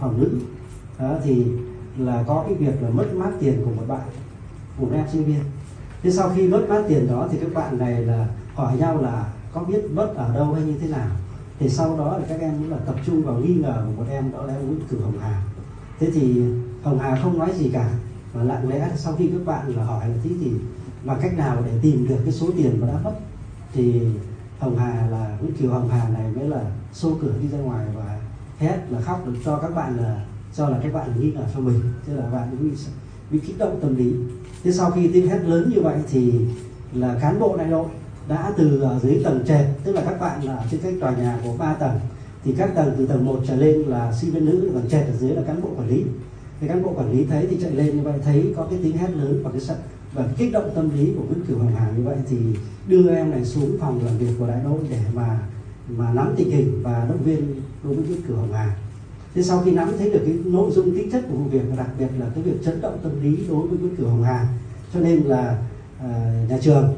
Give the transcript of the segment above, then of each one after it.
phòng nữ. Đó, thì là có cái việc là mất mát tiền của một bạn một em sinh viên. Thế sau khi mất mát tiền đó thì các bạn này là hỏi nhau là có biết mất ở đâu hay như thế nào. Thì sau đó là các em cũng là tập trung vào nghi ngờ của một em đó là em Nguyễn Cử Hồng Hà. Thế thì Hồng Hà không nói gì cả và lặng lẽ sau khi các bạn là hỏi là thế thì bằng cách nào để tìm được cái số tiền mà đã mất? Thì Hồng Hà là Nguyễn Kiều Hồng Hà này mới là xô cửa đi ra ngoài và hết là khóc được cho các bạn là, cho là các bạn nghĩ là cho mình. Tức là bạn bị bị kích động tâm lý. Thế sau khi tiếng hét lớn như vậy thì là cán bộ đại đội đã từ dưới tầng trệt, tức là các bạn là trên cái tòa nhà của ba tầng, thì các tầng từ tầng 1 trở lên là sinh viên nữ, tầng trệt ở dưới là cán bộ quản lý. Thì cán bộ quản lý thấy thì chạy lên như vậy, thấy có cái tiếng hét lớn và cái sợ và cái kích động tâm lý của Nguyễn Cửu Hoàng Hà như vậy thì đưa em này xuống phòng làm việc của đại đội để mà mà nắm tình hình và động viên đối với Nguyễn Cửu Hồng Hà thế sau khi nắm thấy được cái nội dung tính chất của vụ việc và đặc biệt là cái việc chấn động tâm lý đối với Nguyễn Cửu Hồng Hà cho nên là uh, nhà trường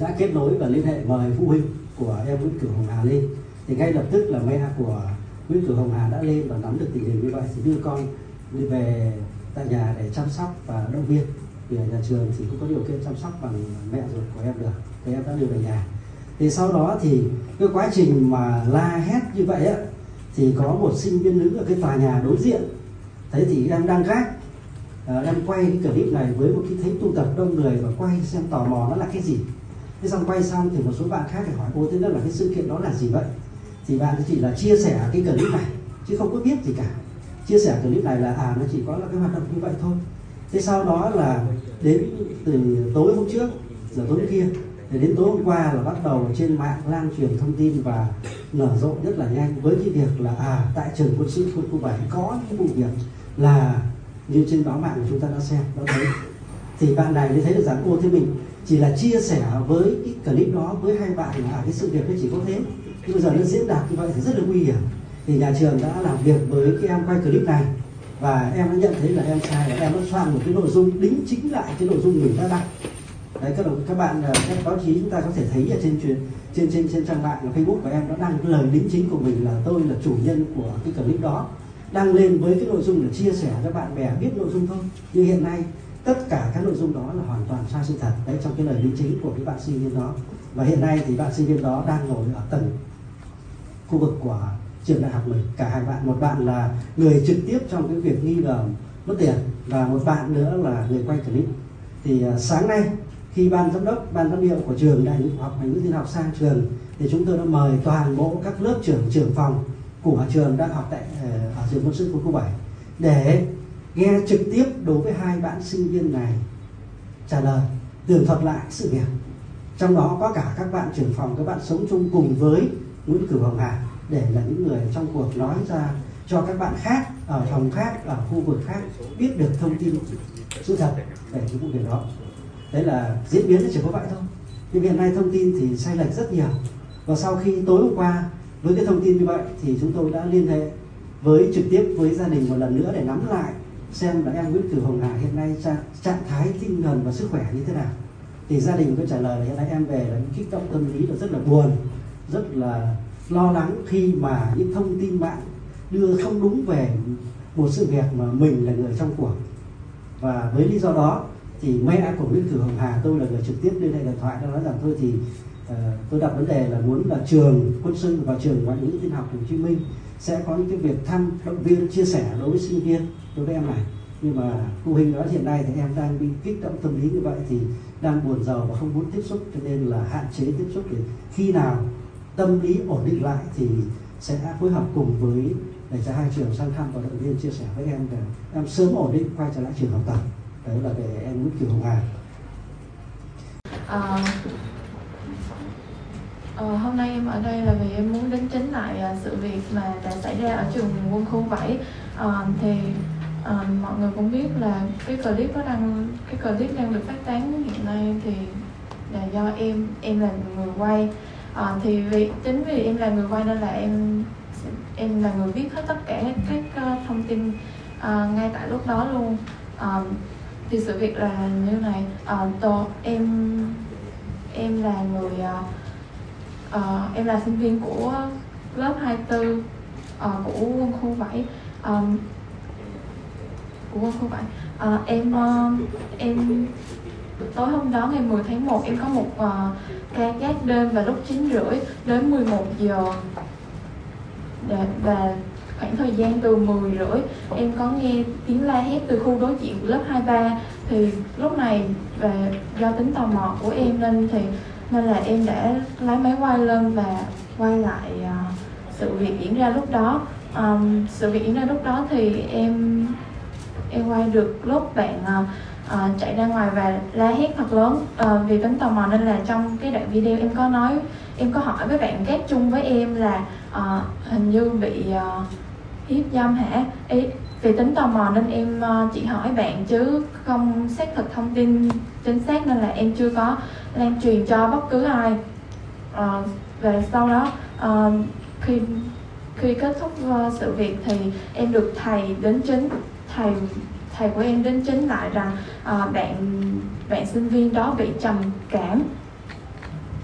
đã kết nối và liên hệ mời phụ huynh của em Nguyễn Cửu Hồng Hà lên. Thì ngay lập tức là mẹ của Nguyễn Cửu Hồng Hà đã lên và nắm được tình hình như vậy. Thì đưa con đi về tại nhà để chăm sóc và động viên. Vì ở nhà trường thì cũng có điều kiện chăm sóc bằng mẹ ruột của em được. Thì em đã đưa về nhà thì sau đó thì cái quá trình mà la hét như vậy á thì có một sinh viên nữ ở cái tòa nhà đối diện thấy thì em đang gác ờ, à, em quay cái clip này với một cái thấy tụ tập đông người và quay xem tò mò nó là cái gì. Thế xong quay xong thì một số bạn khác thì hỏi cô thế đó là cái sự kiện đó là gì vậy? Thì bạn chỉ là chia sẻ cái clip này chứ không có biết gì cả. Chia sẻ clip này là à nó chỉ có là cái hoạt động như vậy thôi. Thế sau đó là đến từ tối hôm trước giờ tối kia thì đến tối hôm qua là bắt đầu trên mạng lan truyền thông tin và nở rộ rất là nhanh với cái việc là à tại trường quân sự quân khu bảy có những vụ việc là như trên báo mạng của chúng ta đã xem, đã thấy. Thì bạn này mới thấy được rằng, ô, thế mình chỉ là chia sẻ với cái clip đó với hai bạn là cái sự việc nó chỉ có thế. Nhưng bây giờ nó diễn đạt như vậy thì rất là nguy hiểm. Thì nhà trường đã làm việc với cái em quay clip này và em đã nhận thấy là em sai và em đã soạn một cái nội dung, đính chính lại cái nội dung mình đã đăng đấy, các đồng các bạn ờ, các báo chí chúng ta có thể thấy ở trên truyền trên trên trên trang mạng và Facebook của em nó đăng lời đính chính của mình là tôi là chủ nhân của cái clip đó. Đăng lên với cái nội dung là chia sẻ cho bạn bè biết nội dung thôi. Nhưng hiện nay, tất cả các nội dung đó là hoàn toàn sai sự thật. Đấy, trong cái lời đính chính của cái bạn sinh viên đó. Và hiện nay thì bạn sinh viên đó đang ngồi ở tầng khu vực của trường đại học mình. Cả hai bạn, một bạn là người trực tiếp trong cái việc nghi ngờ mất tiền và một bạn nữa là người quay clip. Thì ờ, sáng nay khi ban giám đốc, ban giám hiệu của trường đại học ngành ngữ tin học sang trường thì chúng tôi đã mời toàn bộ các lớp trưởng trưởng phòng của trường đang học tại ờ, ở trường quân sự quân khu 7 để nghe trực tiếp đối với hai bạn sinh viên này trả lời, tường thuật lại sự việc. Trong đó có cả các bạn trưởng phòng, các bạn sống chung cùng với Nguyễn Cửu Hồng Hà để là những người trong cuộc nói ra cho các bạn khác ở phòng khác, ở khu vực khác biết được thông tin sự thật về cái vụ việc đó đấy là diễn biến nó chỉ có vậy thôi. Nhưng hiện nay thông tin thì sai lệch rất nhiều. Và sau khi tối hôm qua với cái thông tin như vậy thì chúng tôi đã liên hệ với trực tiếp với gia đình một lần nữa để nắm lại xem là em Nguyễn Cửu Hồng Hà hiện nay trạng, trạng thái tinh thần và sức khỏe như thế nào. Thì gia đình có trả lời là hiện nay em về là kích động tâm lý là rất là buồn rất là lo lắng khi mà những thông tin mạng đưa không đúng về một sự việc mà mình là người trong cuộc. Và với lý do đó thì mẹ của Nguyễn Thị Hồng Hà tôi là người trực tiếp liên hệ điện thoại đã nói rằng thôi thì uh, tôi đặt vấn đề là muốn là trường quân sự và trường ngoại ngữ tin học Hồ Chí Minh sẽ có những cái việc thăm động viên chia sẻ đối với sinh viên đối với em này. Nhưng mà phụ huynh nói hiện nay thì em đang bị kích động tâm lý như vậy thì đang buồn giàu và không muốn tiếp xúc cho nên là hạn chế tiếp xúc để khi nào tâm lý ổn định lại thì sẽ phối hợp cùng với để cho hai trường sang thăm và động viên chia sẻ với em để em sớm ổn định quay trở lại trường học tập đấy là về em Nguyễn Kiều Hồng Hà. À, à, hôm nay em ở đây là vì em muốn đến chính lại à, sự việc mà đã xảy ra ở trường quân khu 7 à, thì à, mọi người cũng biết là cái clip nó đang cái clip đang được phát tán hiện nay thì là do em em là người quay. À, thì vì chính vì em là người quay nên là em em là người viết hết tất cả các, uh, thông tin uh, ngay tại lúc đó luôn. Uh, thì sự việc là như này. Ờ, à, tô, em em là người à, em là sinh viên của lớp 24 à, của quân khu 7 à, của quân khu 7 à, em uh, em tối hôm đó ngày 10 tháng 1 em có một uh, ca gác đêm vào lúc 9 rưỡi đến 11 giờ. Và, và khoảng thời gian từ 10 rưỡi em có nghe tiếng la hét từ khu đối diện của lớp 23 thì lúc này và do tính tò mò của em nên thì nên là em đã lái máy quay lên và quay lại uh, sự việc diễn ra lúc đó. Um, sự việc diễn ra lúc đó thì em em quay được lúc bạn uh, uh, chạy ra ngoài và la hét thật lớn. Uh, vì tính tò mò nên là trong cái đoạn video em có nói em có hỏi với bạn ghép chung với em là uh, hình như bị uh, hiếp dâm hả? Ý, vì tính tò mò nên em ờ, chỉ hỏi bạn chứ không xác thực thông tin chính xác nên là em chưa có lan truyền cho bất cứ ai. Ờ, à, và sau đó à, khi khi kết thúc uh, sự việc thì em được thầy đến chính thầy thầy của em đến chính lại rằng à, bạn bạn sinh viên đó bị trầm cảm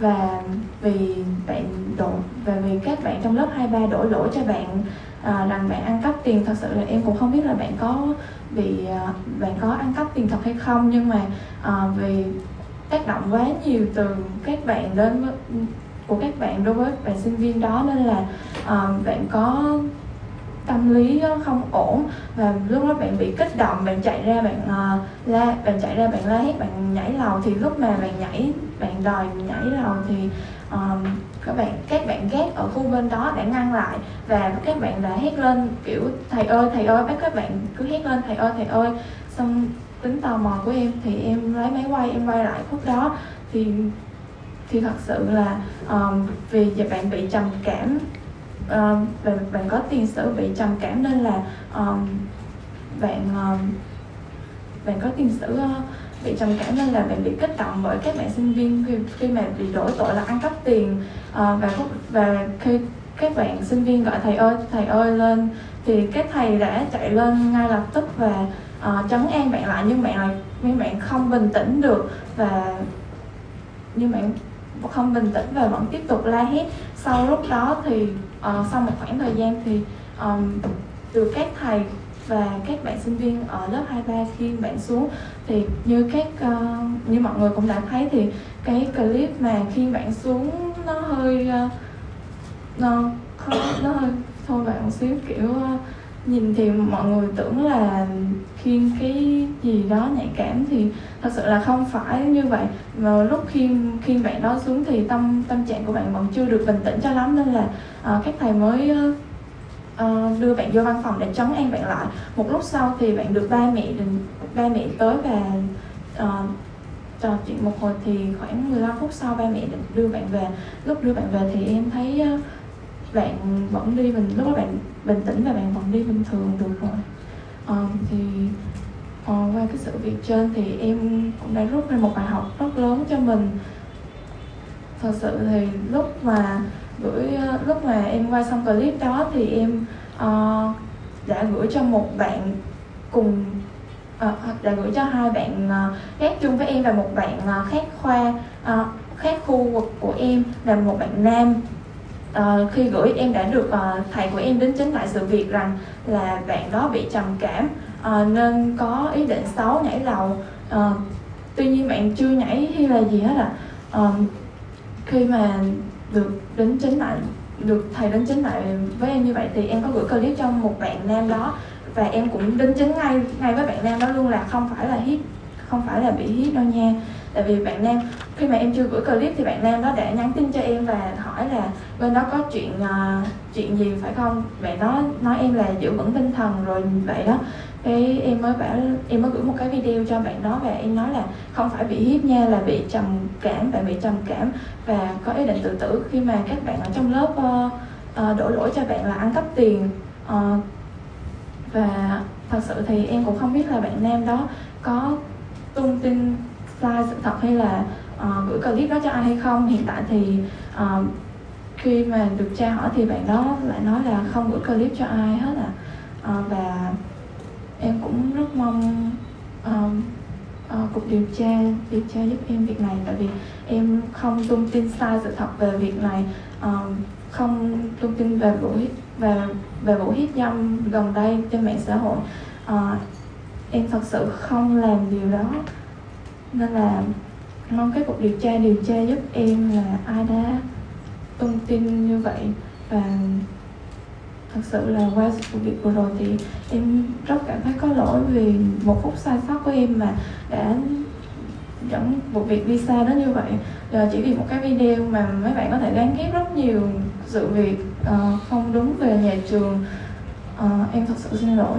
và vì bạn đổ và vì các bạn trong lớp 23 đổ lỗi cho bạn. Ờ, à, rằng bạn ăn cắp tiền thật sự là em cũng không biết là bạn có bị ờ, bạn có ăn cắp tiền thật hay không nhưng mà à, vì tác động quá nhiều từ các bạn đến với, của các bạn đối với bạn sinh viên đó nên là à, bạn có tâm lý ờ, không ổn và lúc đó bạn bị kích động bạn chạy ra bạn uh, la bạn chạy ra bạn la hét bạn nhảy lầu. Thì lúc mà bạn nhảy bạn đòi nhảy lầu thì um, các bạn các bạn ghét ở khu bên đó đã ngăn lại và các bạn đã hét lên kiểu thầy ơi thầy ơi bắt các bạn cứ hét lên thầy ơi thầy ơi. Xong tính tò mò của em thì em lấy máy quay em quay lại khúc đó. Thì thì thật sự là um, vì bạn bị trầm cảm uh, bạn, bạn có tiền sử bị trầm cảm nên là um, bạn um, bạn có tiền sử uh, bị trầm cảm nên là bạn bị kích động bởi các bạn sinh viên khi, khi mà bị đổi tội là ăn cắp tiền. Uh, và và khi các bạn sinh viên gọi thầy ơi thầy ơi lên thì các thầy đã chạy lên ngay lập tức và uh, trấn an bạn lại nhưng bạn lại nhưng bạn không bình tĩnh được và nhưng bạn không bình tĩnh và vẫn tiếp tục la hét. Sau lúc đó thì uh, sau một khoảng thời gian thì um, từ các thầy và các bạn sinh viên ở lớp 23 khi bạn xuống thì như các uh, như mọi người cũng đã thấy thì cái clip mà khi bạn xuống nó hơi uh, nó nó hơi thôi bạn xíu kiểu uh, nhìn thì mọi người tưởng là khiên cái gì đó nhạy cảm thì thật sự là không phải như vậy. Mà lúc khiên khiên bạn đó xuống thì tâm tâm trạng của bạn vẫn chưa được bình tĩnh cho lắm. Nên là uh, các thầy mới uh, đưa bạn vô văn phòng để trấn an bạn lại. Một lúc sau thì bạn được ba mẹ ba mẹ tới và uh, trò chuyện một hồi thì khoảng 15 phút sau ba mẹ định đưa bạn về. Lúc đưa bạn về thì em thấy uh, bạn vẫn đi mình lúc đó bạn bình tĩnh và bạn vẫn đi bình thường được rồi. Um, thì uh, qua cái sự việc trên thì em cũng đã rút ra một bài học rất lớn cho mình. Thật sự thì lúc mà gửi ờ, lúc mà em quay xong clip đó thì em uh, đã gửi cho một bạn cùng uh, đã gửi cho hai bạn uh, khác chung với em và một bạn uh, khác khoa uh, khác khu vực của em là một bạn nam uh, khi gửi em đã được uh, thầy của em đến chính lại sự việc rằng là bạn đó bị trầm cảm. Uh, nên có ý định xấu nhảy lầu. Uh, tuy nhiên bạn chưa nhảy hay là gì hết à uh, khi mà được đến chính lại được thầy đến chính lại với em như vậy thì em có gửi clip cho một bạn nam đó và em cũng đính chính ngay ngay với bạn nam đó luôn là không phải là hiếp không phải là bị hiếp đâu nha tại vì bạn nam khi mà em chưa gửi clip thì bạn nam đó đã nhắn tin cho em và hỏi là bên đó có chuyện uh, chuyện gì phải không? Bạn đó nói em là giữ vững tinh thần rồi vậy đó. Cái em mới bảo em mới gửi một cái video cho bạn đó và em nói là không phải bị hiếp nha là bị trầm cảm bạn bị trầm cảm. Và có ý định tự tử khi mà các bạn ở trong lớp uh, uh, đổ lỗi cho bạn là ăn cắp tiền. Uh, và thật sự thì em cũng không biết là bạn nam đó có tung tin sai sự thật hay là uh, gửi clip đó cho ai hay không. Hiện tại thì uh, khi mà được tra hỏi thì bạn đó lại nói là không gửi clip cho ai hết à uh, và em cũng rất mong uh, uh, cục điều tra điều tra giúp em việc này. Tại vì em không tung tin sai sự thật về việc này uh, không tung tin về vụ và về vụ hiếp dâm gần đây trên mạng xã hội. Uh, em thật sự không làm điều đó nên là mong cái cuộc điều tra điều tra giúp em là ai đã tung tin như vậy. Và thật sự là qua sự việc vừa rồi thì em rất cảm thấy có lỗi vì một phút sai sót của em mà đã dẫn vụ việc đi xa đến như vậy. Là chỉ vì một cái video mà mấy bạn có thể gán ghép rất nhiều sự việc uh, không đúng về nhà trường. Uh, em thật sự xin lỗi.